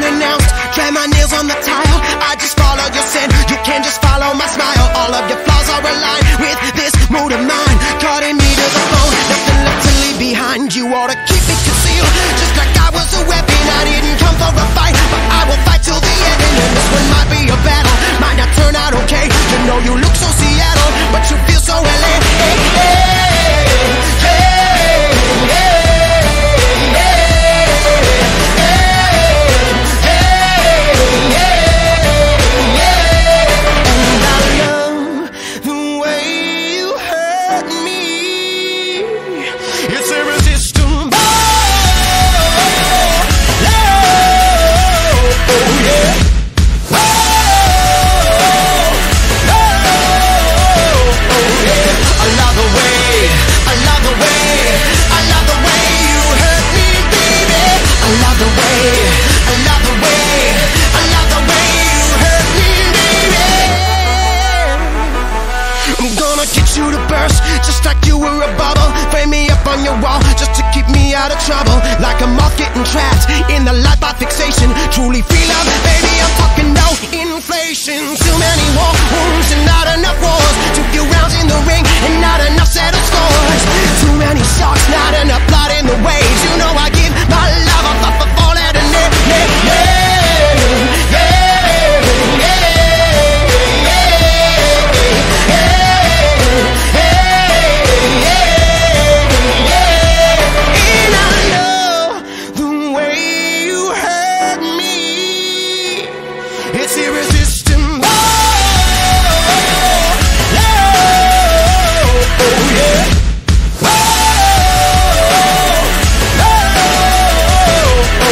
unannounced Drag my nails on the tile. I just follow your scent. You can't just follow my smile. All of your flaws are aligned With this mood of mine. Cutting me to the bone Nothing left to leave behind. You ought to keep it concealed. Just like I was a weapon I didn't come for a fight. But I will fight till the end. And this one might be a battle. Might not turn out okay. You know you look so Seattle But you feel so LA you to burst Just like you were a bubble. Frame me up on your wall Just to keep me out of trouble. Like a moth getting trapped In light fixation. Truly Baby, I'm no inflation. Too many war wounds and not enough wars. Took you rounds in the ring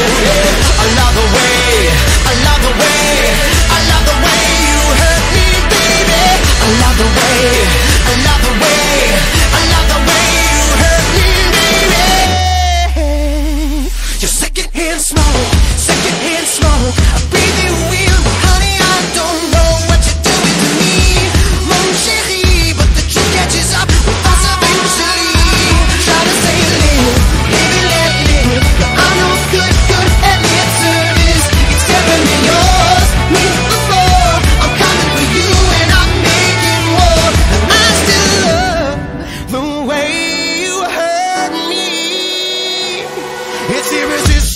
yeah. serious